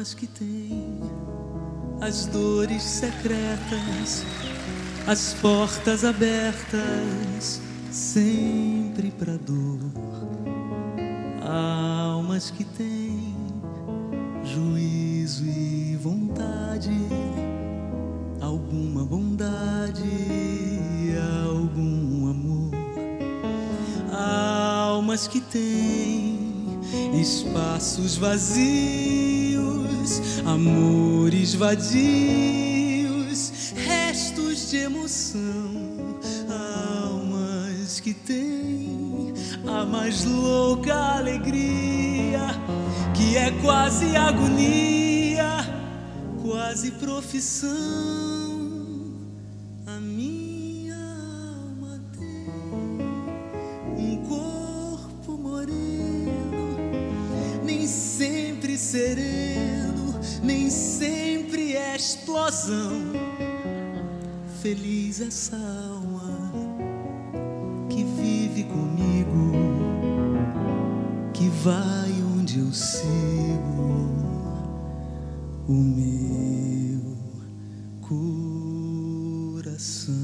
almas que têm as dores secretas, as portas abertas, sempre pra dor. Almas que têm juízo e vontade, alguma bondade, algum amor. Almas que têm espaços vazios, amores vadios, restos de emoção. Almas que têm a mais louca alegria, que é quase agonia, quase profissão. A minha alma tem um corpo moreno, nem sempre sereno, nem sempre é explosão. Feliz essa alma que vive comigo, que vai onde eu sigo o meu coração.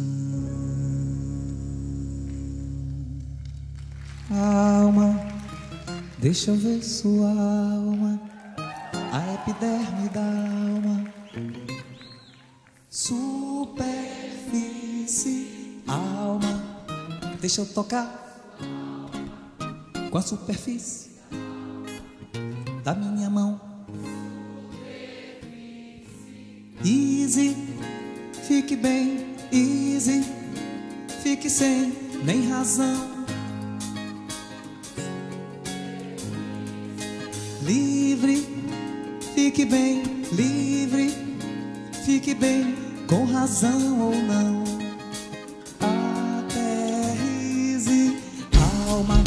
Alma, deixa eu ver sua alma, a epiderme da alma, superfície, alma, deixa eu tocar com a superfície da minha mão. Easy, fique bem, easy, fique sem nem razão. Livre, fique bem, livre, fique bem, com razão ou não. Aterrize, alma,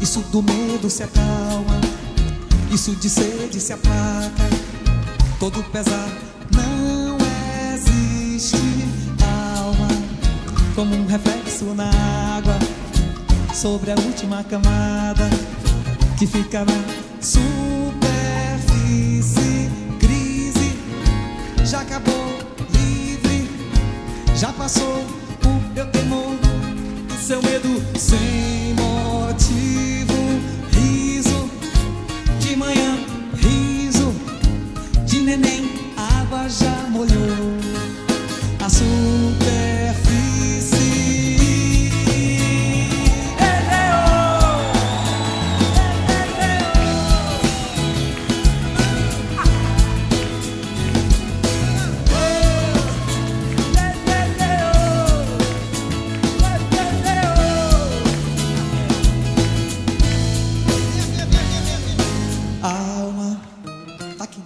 isso do medo se acalma, isso de sede se aplaca, todo pesar não existe, alma, como um reflexo na água, sobre a última camada que fica na superfície. Seu medo sem motivo. Riso de manhã, riso de neném, água já molhou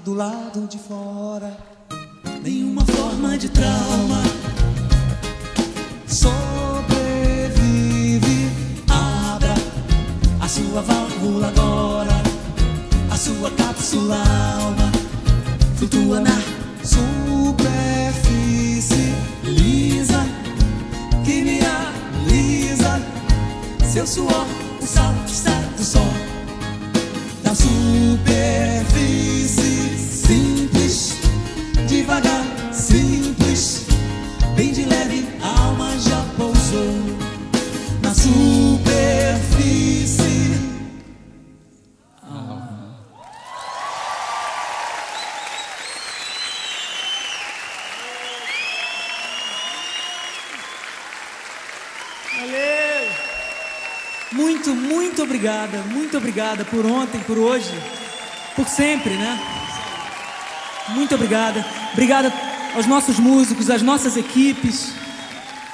do lado de fora. Nenhuma forma de trauma Sobrevive, abra a sua válvula agora, a sua cápsula alma flutua na superfície lisa que me alisa. Seu suor, bem de leve, a alma já pousou na superfície. Valeu! Muito, muito obrigada, muito obrigada por ontem, por hoje, por sempre, né? Muito obrigada. Obrigada aos nossos músicos, às nossas equipes.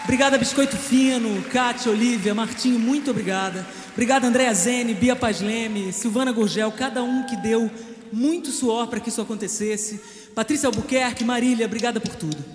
Obrigada, Biscoito Fino, Kátia, Olivia, Martinho, muito obrigada. Obrigada, Andréa Zene, Bia Paz Leme, Silvana Gurgel, cada um que deu muito suor para que isso acontecesse. Patrícia Albuquerque, Marília, obrigada por tudo.